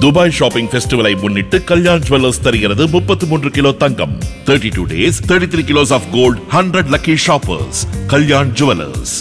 Dubai shopping ஃபெஸ்டிவலை முன்னிட்டு Kalyan jewellers தருகிறது முப்பத்தி மூன்று kilo Thangam. Thirty two days thirty three kilos of gold hundred lucky shoppers Kalyan jewellers.